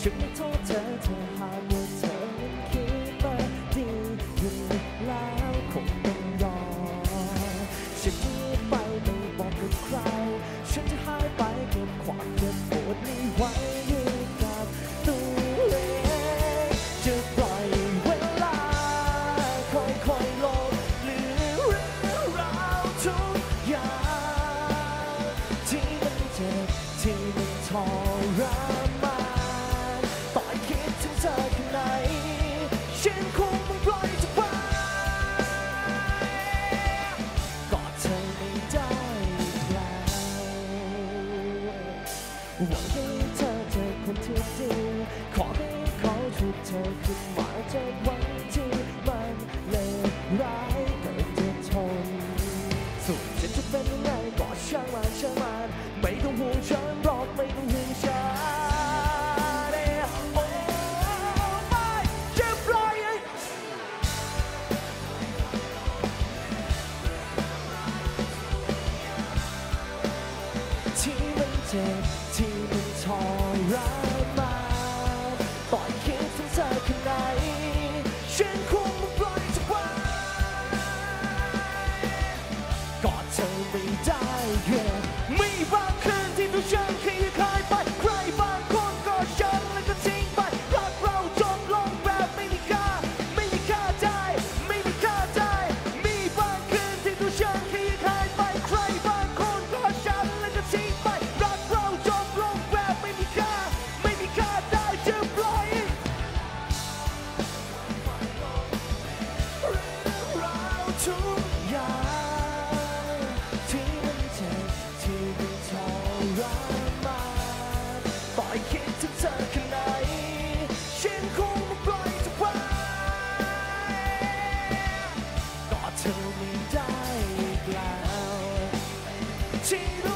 ฉันไม่โทษเธอเธอ วันให้เธอเจอคนที่ดีขอให้เขาถูกเธอขึ้นมาจากวันที่มันเลวร้ายเกินจะทนสุดจะจะเป็นยังไงก็ช่างมานช่างมานไม่ต้องห่วงฉันรอกไม่ต้องห่วงฉันโอ้ไม่จ็บไรที่มันเจ็บ รมานตอนคิดถึงเธอข้างในฉันคงไม่ปล่อยเธอไว้กอดเธอไม่ได้เย่มีบา ทุกอย่างที่มันเจ็บที่มันทรมานปล่อยคิดถึงเธอแค่ไหนฉันคงไม่ปล่อยเธอไปก็เธอไม่ได้อีกแล้วที่รู้